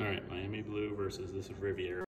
All right, Miami Blue versus this is Riviera.